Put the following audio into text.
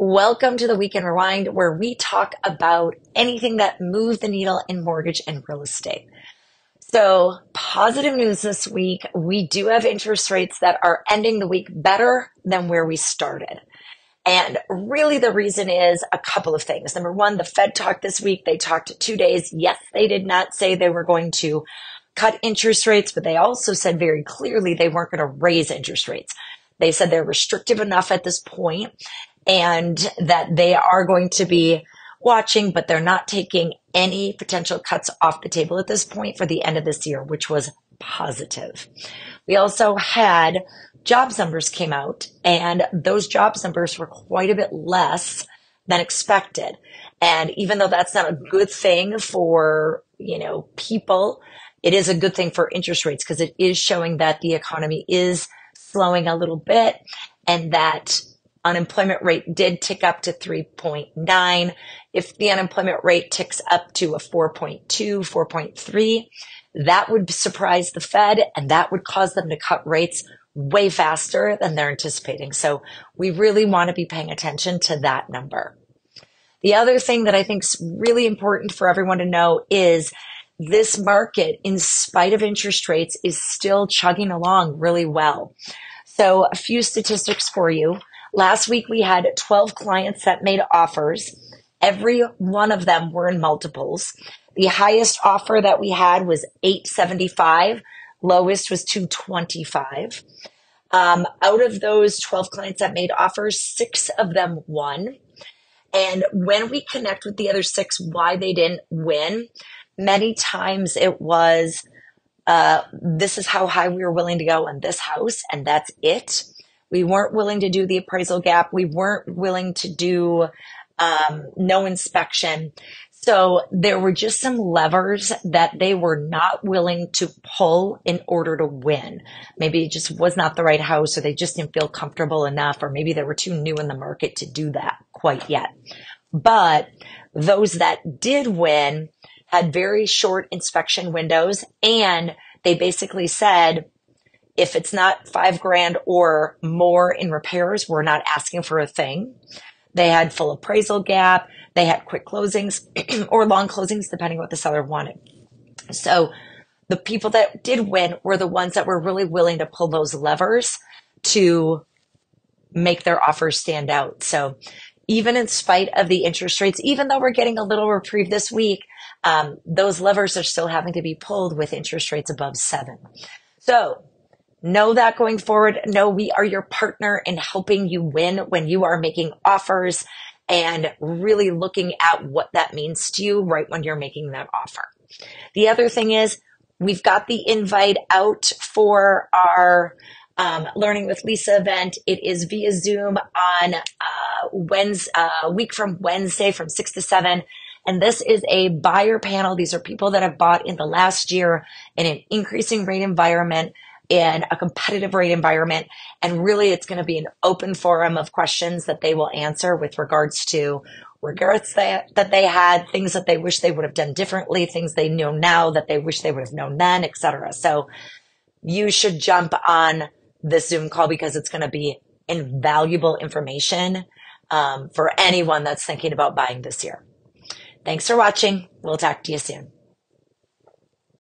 Welcome to the Week In Rewind, where we talk about anything that moved the needle in mortgage and real estate. So, positive news this week. We do have interest rates that are ending the week better than where we started. And really, the reason is a couple of things. Number one, the Fed talked this week. They talked two days. Yes, they did not say they were going to cut interest rates, but they also said very clearly they weren't going to raise interest rates. They said they're restrictive enough at this point and that they are going to be watching, but they're not taking any potential cuts off the table at this point for the end of this year, which was positive. We also had jobs numbers came out and those jobs numbers were quite a bit less than expected. And even though that's not a good thing for, you know, people, it is a good thing for interest rates because it is showing that the economy is slowing a little bit and that unemployment rate did tick up to 3.9. If the unemployment rate ticks up to a 4.2, 4.3, that would surprise the Fed and that would cause them to cut rates way faster than they're anticipating. So we really want to be paying attention to that number. The other thing that I think is really important for everyone to know is this market, in spite of interest rates, is still chugging along really well. So a few statistics for you. Last week we had 12 clients that made offers. Every one of them were in multiples. The highest offer that we had was 875. Lowest was 225. Um, out of those 12 clients that made offers, six of them won. And when we connect with the other six, why they didn't win, many times it was, uh, this is how high we were willing to go on this house, and that's it. We weren't willing to do the appraisal gap. We weren't willing to do um, no inspection. So there were just some levers that they were not willing to pull in order to win. Maybe it just was not the right house or they just didn't feel comfortable enough or maybe they were too new in the market to do that quite yet. But those that did win had very short inspection windows and they basically said, if it's not five grand or more in repairs, we're not asking for a thing. They had full appraisal gap. They had quick closings or long closings, depending what the seller wanted. So the people that did win were the ones that were really willing to pull those levers to make their offers stand out. So even in spite of the interest rates, even though we're getting a little reprieve this week, um, those levers are still having to be pulled with interest rates above seven. So Know that going forward. Know we are your partner in helping you win when you are making offers and really looking at what that means to you right when you're making that offer. The other thing is we've got the invite out for our um, Learning with Lisa event. It is via Zoom on uh, Wednesday, uh, week from Wednesday from six to seven. And this is a buyer panel. These are people that have bought in the last year in an increasing rate environment in a competitive rate environment. And really, it's going to be an open forum of questions that they will answer with regards to regrets that, that they had, things that they wish they would have done differently, things they know now that they wish they would have known then, etc. So you should jump on this Zoom call because it's going to be invaluable information um, for anyone that's thinking about buying this year. Thanks for watching. We'll talk to you soon.